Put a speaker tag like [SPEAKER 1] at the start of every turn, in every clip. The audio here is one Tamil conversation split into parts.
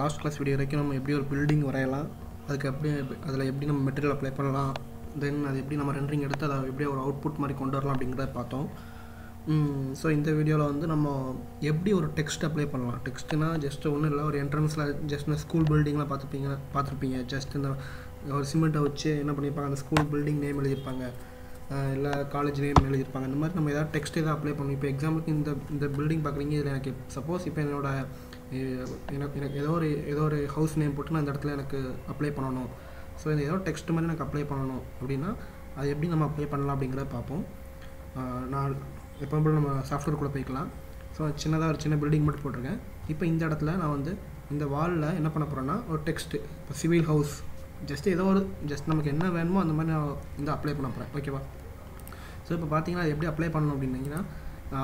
[SPEAKER 1] லாஸ்ட் கிளாஸ் வீடியோ வரைக்கும் நம்ம எப்படி ஒரு பில்டிங் வரையலாம் அதுக்கு எப்படி அதில் எப்படி நம்ம மெட்டீரியல் அப்ளை பண்ணலாம் தென் அது எப்படி நம்ம ரெண்டரிங் எடுத்து அதை எப்படி ஒரு அவுட்புட் மாதிரி கொண்டு வரலாம் அப்படிங்கிறத பார்த்தோம். ஸோ இந்த வீடியோவில் வந்து நம்ம எப்படி ஒரு டெக்ஸ்ட் அப்ளை பண்ணலாம்? டெக்ஸ்ட்னா ஜஸ்ட் ஒன்றும் இல்லை ஒரு என்ட்ரன்ஸில் ஜஸ்ட் இந்த ஸ்கூல் பில்டிங்லாம் பார்த்துப்பீங்க பார்த்துருப்பீங்க. ஜஸ்ட் இந்த ஒரு சிமெண்ட்டை வச்சு என்ன பண்ணியிருப்பாங்க? அந்த ஸ்கூல் பில்டிங் நேம் எழுதியிருப்பாங்க. இல்லை காலேஜ்லேயும் எழுதியிருப்பாங்க. இந்த மாதிரி நம்ம ஏதாவது டெக்ஸ்ட் எதாவது அப்ளை பண்ணணும். இப்போ எக்ஸாம்பிளுக்கு இந்த இந்த பில்டிங் பார்க்குறீங்க. இதில் எனக்கு சப்போஸ் இப்போ என்னோட எனக்கு எனக்கு ஏதோ ஒரு ஏதோ ஒரு ஹவுஸ் நேம் போட்டு நான் இந்த இடத்துல எனக்கு அப்ளை பண்ணணும். ஸோ இந்த ஏதோ டெக்ஸ்ட் மாதிரி எனக்கு அப்ளை பண்ணணும் அப்படின்னா அது எப்படி நம்ம அப்ளை பண்ணலாம் அப்படிங்கிறத பார்ப்போம். நான் எப்போ நம்ம சாஃப்ட்வேர் கூட போய்க்கலாம். ஸோ சின்னதாக ஒரு சின்ன பில்டிங் மட்டும் போட்டிருக்கேன். இப்போ இந்த இடத்துல நான் வந்து இந்த வாலில் என்ன பண்ண போகிறேன்னா ஒரு டெக்ஸ்ட்டு இப்போ சிவில் ஹவுஸ் ஜஸ்ட் ஏதோ ஒரு ஜஸ்ட் நமக்கு என்ன வேணுமோ அந்த மாதிரி நான் இந்த அப்ளை பண்ண போகிறேன் ஓகேவா ஸோ இப்போ பார்த்தீங்கன்னா அது எப்படி அப்ளை பண்ணணும் அப்படின்னீங்கன்னா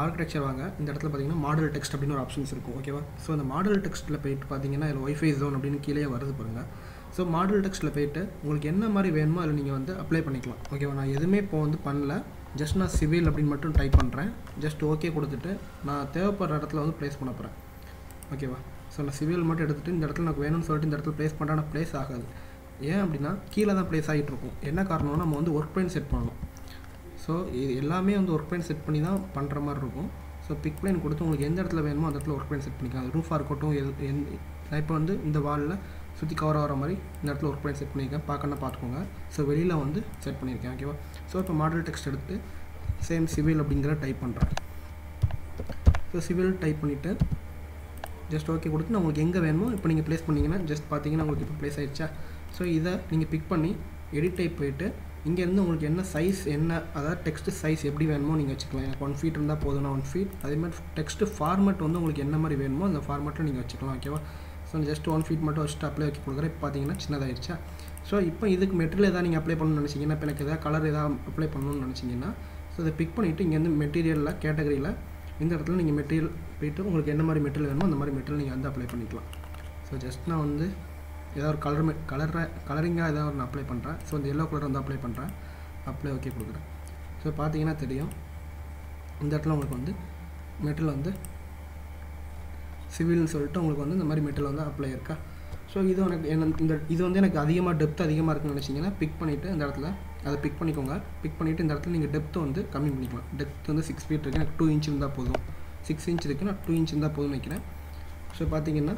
[SPEAKER 1] ஆர்கிடெக்சர் வாங்க இந்த இடத்துல பார்த்தீங்கன்னா மாடல் டெக்ஸ்ட் அப்படின்னு ஒரு ஆப்ஷன்ஸ் இருக்கும் ஓகேவா ஸோ அந்த மாடல் டெக்ஸ்ட்டில் போயிட்டு பார்த்தீங்கன்னா இதில் ஒய்ஃபை ஜோன் அப்படின்னு கீழே வருது பாருங்கள் ஸோ மாடல் டெக்ஸ்ட்டில் போயிட்டு உங்களுக்கு என்ன மாதிரி வேணுமோ அதில் நீங்கள் வந்து அப்ளை பண்ணிக்கலாம் ஓகேவா நான் எதுவுமே இப்போ வந்து பண்ணல. ஜஸ்ட் நான் சிவில் அப்படின்னு மட்டும் டைப் பண்ணுறேன் ஜஸ்ட் ஓகே கொடுத்துட்டு நான் தேவைப்படுற இடத்துல வந்து ப்ளேஸ் பண்ண போகிறேன் ஓகேவா ஸோ நான் சிவில் மட்டும் எடுத்துகிட்டு இந்த இடத்துல எனக்கு வேணும்னு சொல்லிட்டு இந்த இடத்துல ப்ளேஸ் பண்ணுறேன் ப்ளேஸ் ஆகாது. ஏன் அப்படின்னா கீழே தான் ப்ளேஸ் ஆகிட்டு இருக்கும். என்ன காரணம்னா நம்ம வந்து ஒர்க் பிளேன் செட் பண்ணணும். ஸோ இது எல்லாமே வந்து ஒர்க் பிளேன் செட் பண்ணி தான் பண்ணுற மாதிரி இருக்கும். ஸோ பிக் பிளைன் கொடுத்து உங்களுக்கு எந்த இடத்துல வேணுமோ அந்த இடத்துல ஒர்க் பிளைன் செட் பண்ணிக்கலாம். ரூஃபாக இருக்கட்டும் எது எந்த நான் இப்போ வந்து இந்த வாலில் சுற்றி கவர் ஆகிற மாதிரி இந்த இடத்துல ஒர்க் பிளைன் செட் பண்ணியிருக்கேன். பார்க்கணும்னா பார்த்துக்கோங்க. ஸோ வெளியில் வந்து செட் பண்ணியிருக்கேன் ஓகேவா ஸோ இப்போ மாடல் டெக்ஸ்ட் எடுத்து சேம் சிவில் அப்படிங்கிற டைப் பண்ணுறேன் ஸோ சிவில் டைப் பண்ணிவிட்டு ஜஸ்ட் ஓகே கொடுத்து நான் உங்களுக்கு எங்கே வேணுமோ இப்போ நீங்கள் ப்ளேஸ் பண்ணிங்கன்னா ஜஸ்ட் பார்த்தீங்கன்னா உங்களுக்கு இப்போ ப்ளேஸ் ஆகிடுச்சா ஸோ இதை நீங்கள் பிக் பண்ணி எடிட் டைப் போயிட்டு இங்கேருந்து உங்களுக்கு என்ன சைஸ் என்ன அதாவது டெக்ஸ்ட் சைஸ் எப்படி வேணுமோ நீங்கள் வச்சுக்கலாம். எனக்கு ஒன் ஃபீட் இருந்தால் போதும்னா ஒன் ஃபீட் அதேமாதிரி டெக்ஸ்ட்டு ஃபார்மெட் வந்து உங்களுக்கு என்ன மாதிரி வேணுமோ அந்த ஃபார்மெட்டில் நீங்கள் வச்சுக்கலாம் ஓகேவா ஸோ ஜஸ்ட் ஒன் ஃபீட் மட்டும் வச்சுட்டு அப்ளை வைக்க கொடுக்குறேன் இப்போ பார்த்தீங்கன்னா சின்னதாகிடுச்சா ஸோ இப்போ இதுக்கு மெட்டீரியல் எதாவது நீங்கள் அப்ளை பண்ணணும்னு நினச்சிங்கன்னா இப்போ எனக்கு எதாவது கலர் எதாவது அப்ளை பண்ணணும்னு நினச்சிங்கன்னா ஸோ இதை பிக் பண்ணிவிட்டு இங்கேருந்து மெட்டீரியலில் கேட்டகரியில் இந்த இடத்துல நீங்கள் மெட்டீரியல் போயிட்டு உங்களுக்கு என்ன மாதிரி மெட்டீரியல் வேணுமோ அந்த மாதிரி மெட்டீரியல் நீங்கள் வந்து அப்ளை பண்ணிக்கலாம். ஸோ ஜஸ்ட் நான் வந்து ஏதாவது ஒரு கலர் கலரை கலரிங்காக ஏதாவது ஒரு நான் அப்ளை பண்ணுறேன் ஸோ இந்த எல்லோ கலர் வந்து அப்ளை பண்ணுறேன் அப்ளை ஓகே கொடுக்குறேன். ஸோ பார்த்தீங்கன்னா தெரியும். இந்த இடத்துல உங்களுக்கு வந்து மெட்டல் வந்து சிவில்னு சொல்லிட்டு உங்களுக்கு வந்து இந்த மாதிரி மெட்டல் வந்து அப்ளை இருக்கா? ஸோ இது எனக்கு என்ன இந்த இது வந்து எனக்கு அதிகமாக டெப்த் அதிகமாக இருக்குன்னு நினச்சிங்கன்னா பிக் பண்ணிவிட்டு இந்த இடத்துல அதை பிக் பண்ணிக்கோங்க. பிக் பண்ணிவிட்டு இந்த இடத்துல நீங்கள் டெப்த்து வந்து கம்மி பண்ணிக்கலாம். டெப்த் வந்து சிக்ஸ் ஃபீட் இருக்குது எனக்கு டூ இன்ச் இருந்தால் போதும். சிக்ஸ் இன்ச் இருக்குது நான் டூ இன்ச் இருந்தால் போதும்னு வைக்கிறேன் ஸோ பார்த்தீங்கன்னா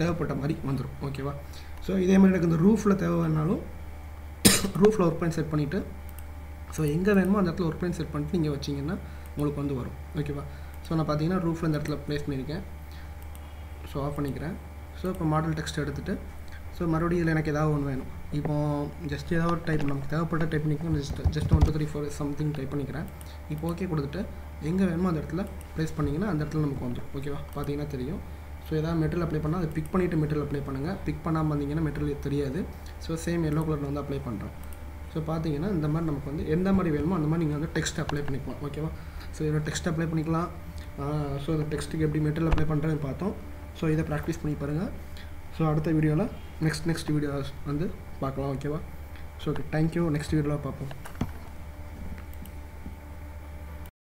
[SPEAKER 1] தேவைப்பட்ட மாதிரி வந்துடும் ஓகேவா ஸோ இதே மாதிரி எனக்கு இந்த ரூஃபில் தேவை வேணாலும் ரூஃபில் ஒர்க் பாயிண்ட் செட் பண்ணிவிட்டு ஸோ எங்கே வேணுமோ அந்த இடத்துல ஒர்க் பாயிண்ட் செட் பண்ணிட்டு நீங்கள் வச்சிங்கன்னா உங்களுக்கு வந்து வரும். ஓகேவா ஸோ நான் பார்த்தீங்கன்னா ரூஃபில் இந்த இடத்துல ப்ளேஸ் பண்ணியிருக்கேன் ஸோ ஆஃப் பண்ணிக்கிறேன். ஸோ இப்போ மாடல் டெக்ஸ்ட் எடுத்துகிட்டு ஸோ மறுபடியும் இதில் எனக்கு ஏதாவது ஒன்று வேணும். இப்போ ஜஸ்ட் ஏதாவது ஒரு டைப் நமக்கு தேவைப்பட்ட டைப் பண்ணிக்கணும் just just one two three four something type பண்ணிக்கிறேன். இப்போ ஓகே கொடுத்துட்டு எங்கே வேணுமோ அந்த இடத்துல ப்ளேஸ் பண்ணிங்கன்னா அந்த இடத்துல நமக்கு வந்துடும் ஓகேவா பார்த்தீங்கன்னா தெரியும். ஸோ எதாவது மெட்டீரியல் அப்ளை பண்ணால் அதை பிக் பண்ணிவிட்டு மெட்டீரியல் அப்ளை பண்ணுங்கள் பிக் பண்ணாமல் வந்தீங்கன்னா மெட்டீரியல் தெரியாது. ஸோ சேம் எல்லோ கலரில் வந்து அப்ளை பண்ணுறோம் ஸோ பார்த்தீங்கன்னா இந்த மாதிரி நமக்கு வந்து எந்த மாதிரி வேணுமோ அந்த மாதிரி நீங்கள் வந்து டெக்ஸ்ட் அப்ளை பண்ணிக்கலாம். ஓகேவா ஸோ இதில் டெக்ஸ்ட் அப்ளை பண்ணிக்கலாம். ஸோ இந்த டெக்ஸ்ட்டுக்கு எப்படி மெட்டீரியல் அப்ளை பண்ணுறதுன்னு பார்த்தோம். ஸோ இதை ப்ராக்டிஸ் பண்ணி பாருங்கள் ஸோ அடுத்த வீடியோவில் நெக்ஸ்ட் நெக்ஸ்ட் வீடியோஸ் வந்து பார்க்கலாம். ஓகேவா ஸோ ஓகே தேங்க்யூ நெக்ஸ்ட் வீடியோவில் பார்ப்போம்.